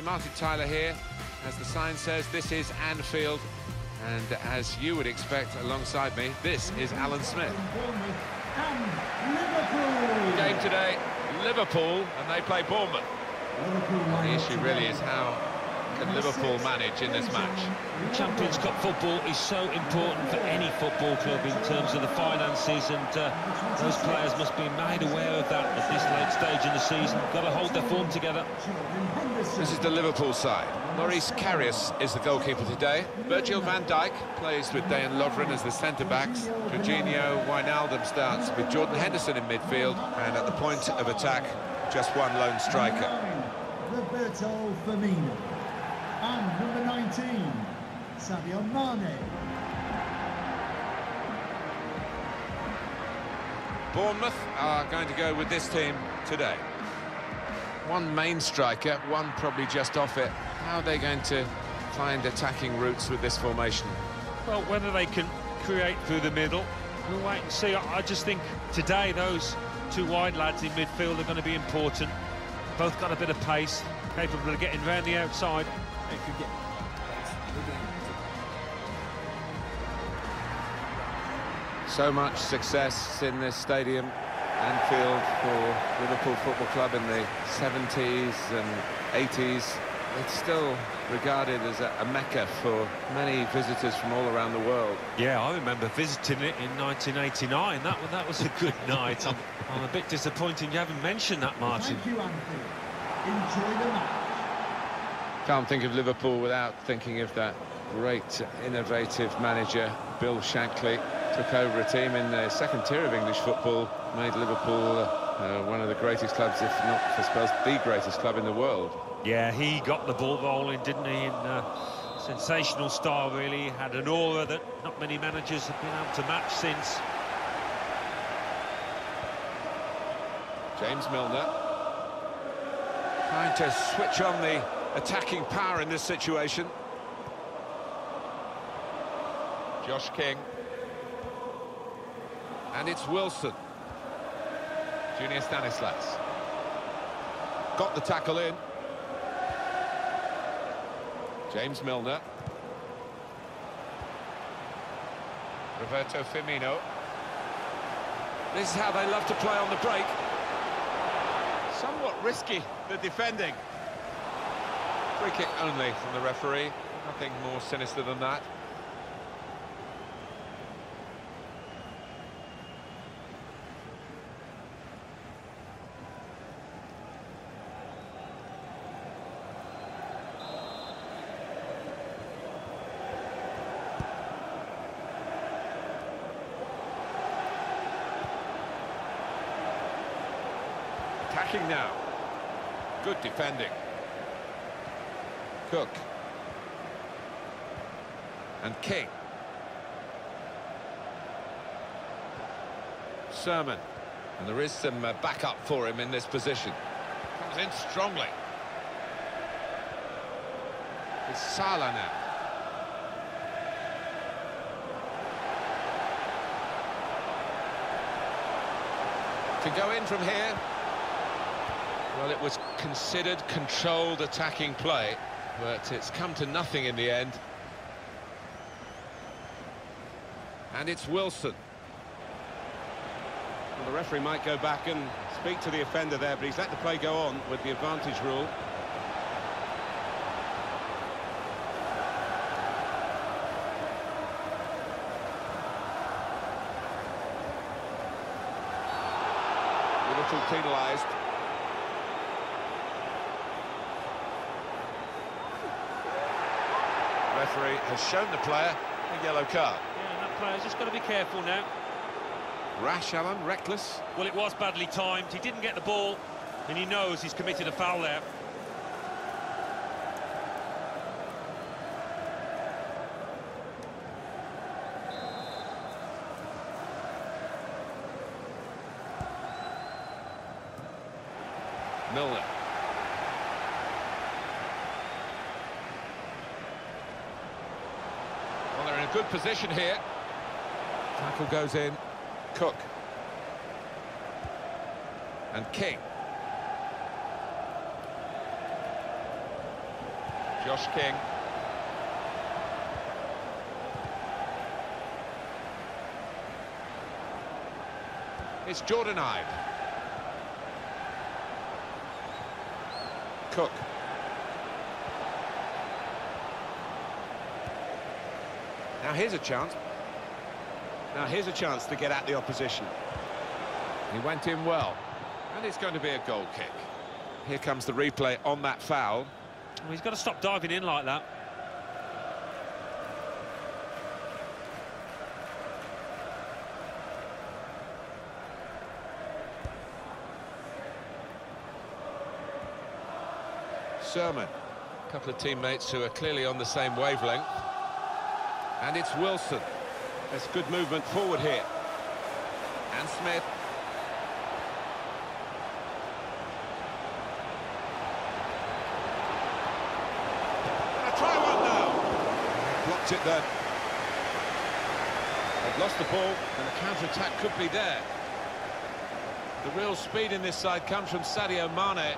Martin Tyler here. As the sign says, this is Anfield. And as you would expect alongside me, this is Alan Smith. Game today, Liverpool, and they play Bournemouth. The issue really is how can Liverpool manage in this match? Champions Cup football is so important for any football club in terms of the finances and uh, those players must be made aware of that at this late stage in the season. Got to hold their form together. This is the Liverpool side. Loris Karius is the goalkeeper today. Virgil van Dijk plays with Dejan Lovren as the centre-backs. Georginio Wijnaldum starts with Jordan Henderson in midfield. And at the point of attack, just one lone striker. Roberto Firmino. And number 19, Sadio Mane. Bournemouth are going to go with this team today. One main striker, one probably just off it. How are they going to find attacking routes with this formation? Well, whether they can create through the middle, we'll wait and see. I just think today those two wide lads in midfield are going to be important. Both got a bit of pace, capable of getting round the outside. So much success in this stadium, Anfield for Liverpool Football Club in the 70s and 80s. It's still regarded as a, a mecca for many visitors from all around the world. Yeah, I remember visiting it in 1989. That, that was a good night. I'm, I'm a bit disappointed you haven't mentioned that, Martin. Thank you, Anfield. Enjoy the match. Can't think of Liverpool without thinking of that great, innovative manager, Bill Shankly. Took over a team in the second tier of English football, made Liverpool uh, one of the greatest clubs, if not for spells, the greatest club in the world. Yeah, he got the ball rolling, didn't he? In uh, sensational style, really. Had an aura that not many managers have been able to match since. James Milner trying to switch on the attacking power in this situation. Josh King. And it's Wilson. Junior Stanislas. Got the tackle in. James Milner. Roberto Firmino. This is how they love to play on the break. Somewhat risky, the defending. Free kick only from the referee. Nothing more sinister than that. Attacking now. Good defending. Cook. And King. Surman. And there is some uh, backup for him in this position. Comes in strongly. It's Salah now. Can go in from here. Well, it was considered controlled attacking play, but it's come to nothing in the end. And it's Wilson. Well, the referee might go back and speak to the offender there, but he's let the play go on with the advantage rule. Liverpool penalised. Referee has shown the player a yellow card. Yeah, and that player's just got to be careful now. Rash, Alan, reckless. Well, it was badly timed. He didn't get the ball, and he knows he's committed a foul there. Milner. Well, they're in a good position here. Tackle goes in. Cook. And King. Josh King. It's Jordon Ibe. Cook. Now here's a chance. Now here's a chance to get at the opposition. He went in well. And it's going to be a goal kick. Here comes the replay on that foul. Well, he's got to stop diving in like that. Surman. A couple of teammates who are clearly on the same wavelength. And it's Wilson. There's good movement forward here. And Smith. Gonna try one now. Blocked it then. They've lost the ball and the counter-attack could be there. The real speed in this side comes from Sadio Mane.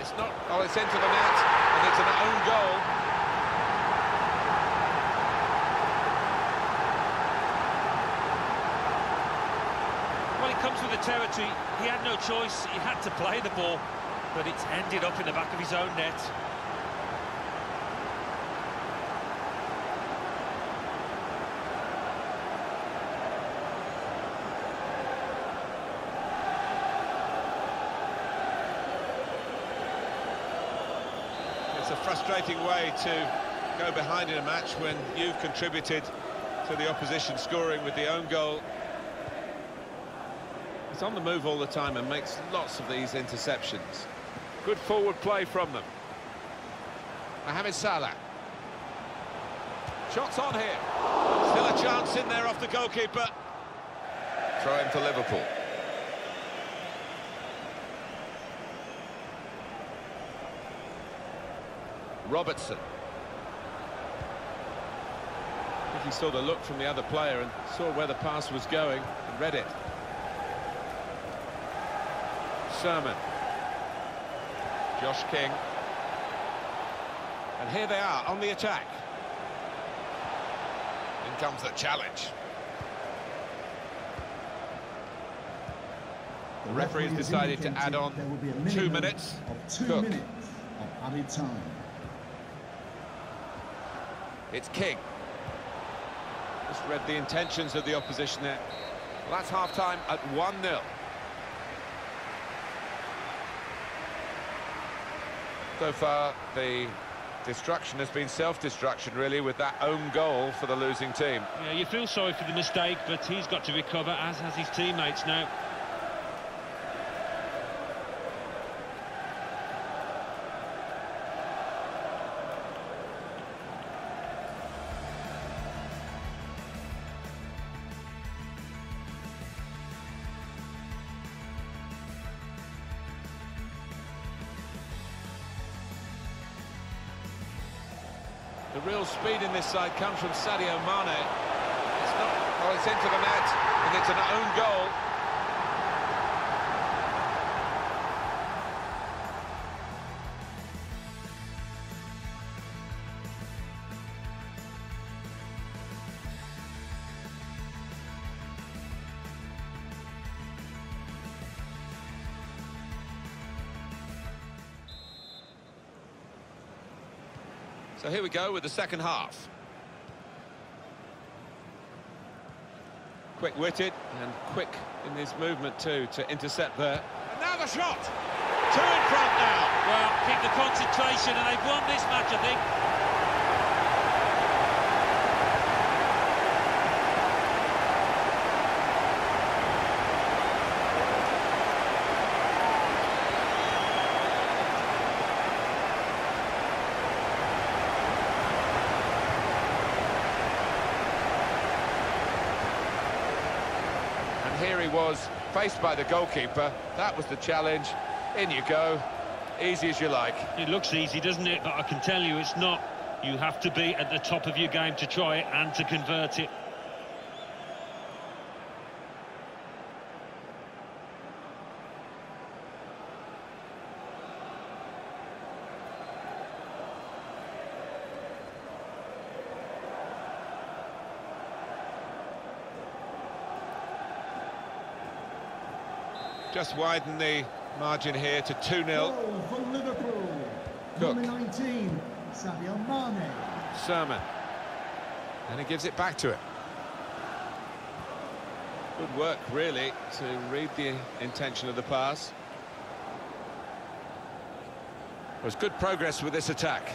It's not... Oh, it's into the net, and it's an own goal. Well, he comes with the territory. He had no choice. He had to play the ball, but it's ended up in the back of his own net. It's a frustrating way to go behind in a match when you've contributed to the opposition scoring with the own goal. He's on the move all the time and makes lots of these interceptions. Good forward play from them. Mohamed Salah. Shots on here. Still a chance in there off the goalkeeper. Throw him to Liverpool. Robertson. I think he saw the look from the other player and saw where the pass was going and read it. Surman. Josh King. And here they are on the attack. In comes the challenge. The referee has decided to add on there will be a two minutes. Of two Cook. minutes of added time. It's King. Just read the intentions of the opposition there. Well, that's half-time at 1-0. So far, the destruction has been self-destruction, really, with that own goal for the losing team. Yeah, you feel sorry for the mistake, but he's got to recover, as has his teammates now. Real speed in this side comes from Sadio Mane. It's not... Oh, it's into the net, and it's an own goal. So here we go with the second half. Quick-witted and quick in his movement too to intercept there. And now the shot! Two in front now! Well, keep the concentration, and they've won this match, I think. He was, faced by the goalkeeper. That was the challenge. In you go. Easy as you like. It looks easy, doesn't it? But I can tell you it's not. You have to be at the top of your game to try it and to convert it. Just widen the margin here to 2-0. Goal Liverpool. Cook. Number 19, Sadio Mane. Surman. And he gives it back to it. Good work, really, to read the intention of the pass. Was good progress with this attack.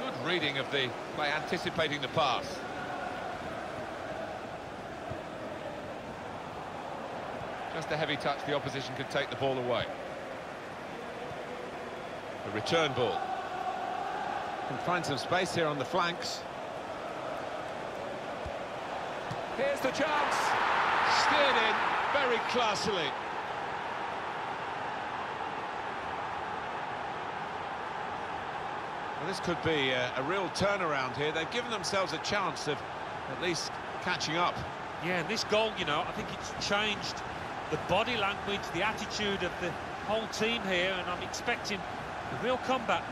Good reading of the play, anticipating the pass. Just a heavy touch, the opposition could take the ball away. A return ball. Can find some space here on the flanks. Here's the chance. Steered in very classily. Well, this could be a, a real turnaround here. They've given themselves a chance of at least catching up. Yeah, and this goal, you know, I think it's changed the body language, the attitude of the whole team here, and I'm expecting a real comeback.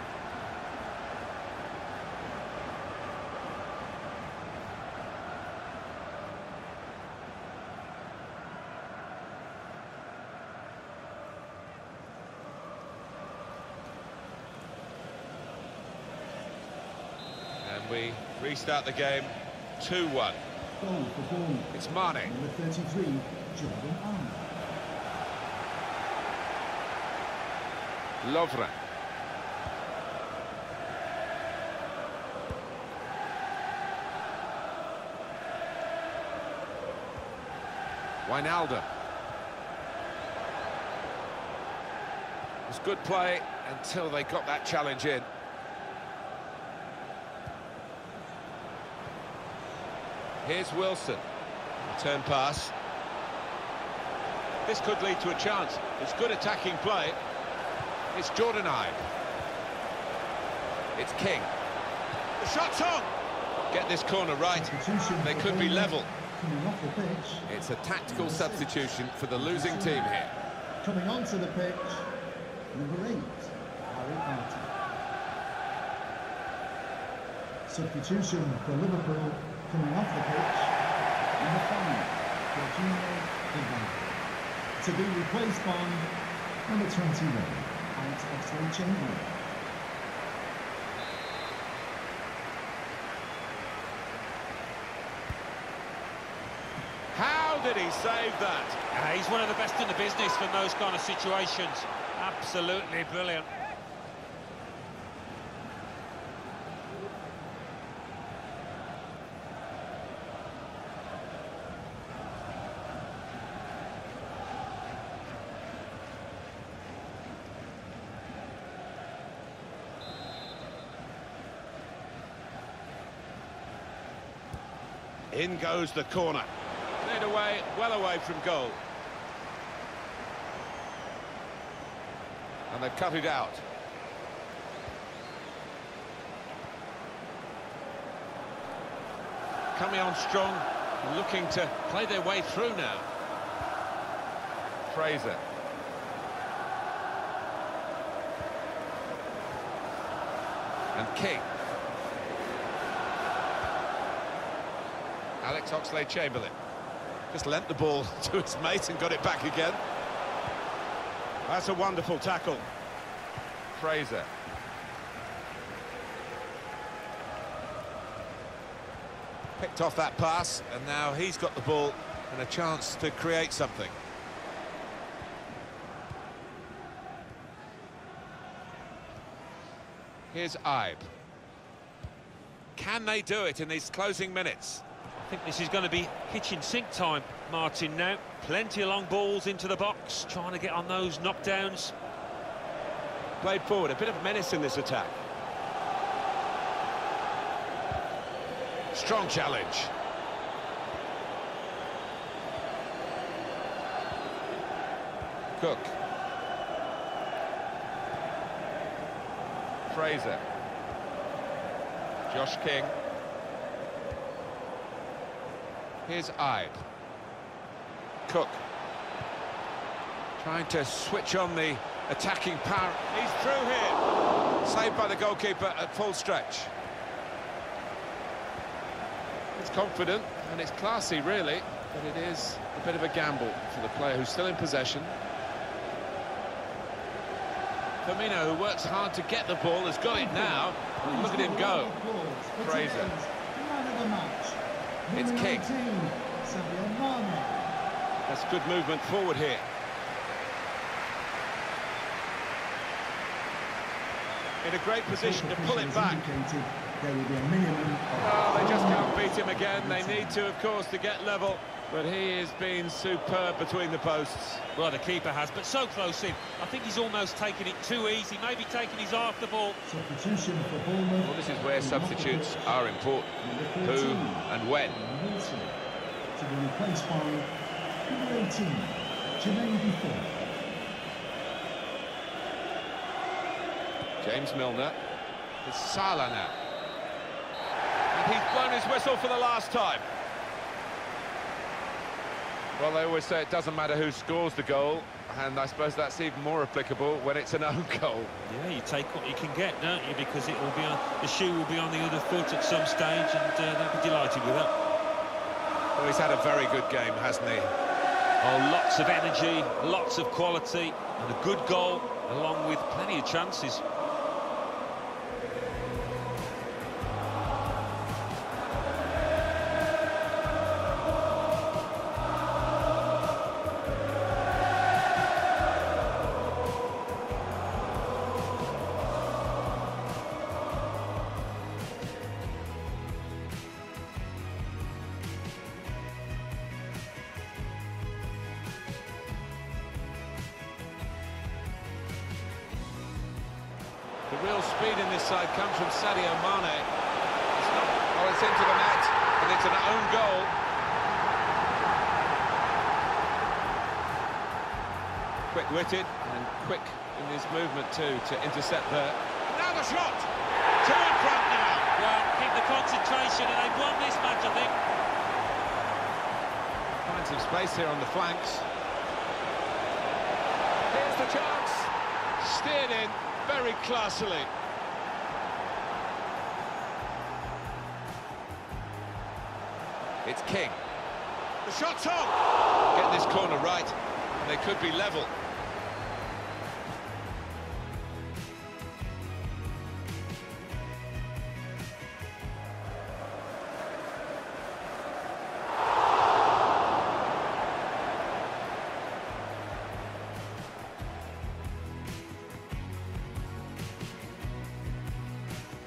And we restart the game 2-1. Goal for Bournemouth. It's Mane. Number 33, Jordan Arnold. Lovren. Wijnaldum. It was good play until they got that challenge in. Here's Wilson. Turn pass. This could lead to a chance. It's good attacking play. It's Jordon Ibe. It's King. The shot's on! Get this corner right. They could be level. It's a tactical substitution for the losing team here. Coming onto the pitch, number 8, Harry Arter. Substitution for Liverpool. Coming off the pitch, number 5, Georginio Ivan. To be replaced by number 21, Alex Oxlade-Chamberlain. How did he save that? Uh, he's one of the best in the business for those kind of situations. Absolutely brilliant. In goes the corner. Cleared away, well away from goal. And they've cut it out. Coming on strong, looking to play their way through now. Fraser. And King. Alex Oxlade-Chamberlain. Just lent the ball to his mate and got it back again. That's a wonderful tackle. Fraser. Picked off that pass, and now he's got the ball and a chance to create something. Here's Ibe. Can they do it in these closing minutes? I think this is going to be kitchen sink time, Martin, now. Plenty of long balls into the box, trying to get on those knockdowns. Played forward, a bit of menace in this attack. Strong challenge. Cook. Fraser. Josh King. Here's Ibe. Cook. Trying to switch on the attacking power. He's through here. Saved by the goalkeeper at full stretch. It's confident and it's classy, really, but it is a bit of a gamble for the player who's still in possession. Firmino, who works hard to get the ball, has got it now. Look at him go. Fraser. Man of the match. It's King. 19, Sadio Mane. That's good movement forward here. In a great position to pull it back. There will be a minimum Oh, they just can't beat him again. They need to, of course, to get level. But he has been superb between the posts. Well, the keeper has, but so close in. I think he's almost taken it too easy, maybe taking his eye off ball. Substitution for Bournemouth. Well, this is where substitutes are important. Who and when. To be replaced by number 18, Jermaine Defoe. James Milner. It's Salah now. And he's blown his whistle for the last time. Well, they always say it doesn't matter who scores the goal, and I suppose that's even more applicable when it's an own goal. Yeah, you take what you can get, don't you? Because it will be on, the shoe will be on the other foot at some stage, and uh, they'll be delighted with that. Well, he's had a very good game, hasn't he? Oh, lots of energy, lots of quality, and a good goal, along with plenty of chances. Speed in this side comes from Sadio Mane. It's not, oh, it's into the net, and it's an own goal. Quick-witted and quick in his movement too to intercept there. Now the shot! Two in front now! Well, keep the concentration, and they've won this match, I think. Finds some space here on the flanks. Here's the chance. Steered in very classily. It's King. The shot's on. Get this corner right, and they could be level.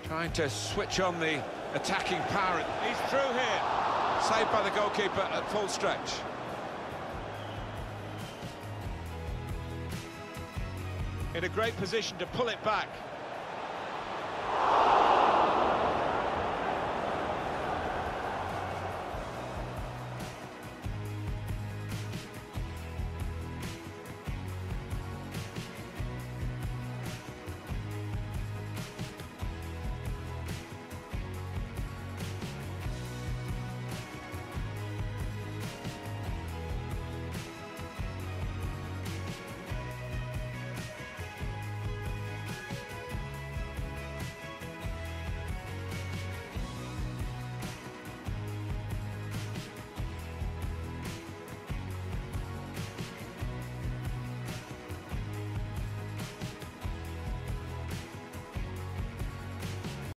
Trying to switch on the attacking power. He's through here. Saved by the goalkeeper at full stretch. In a great position to pull it back.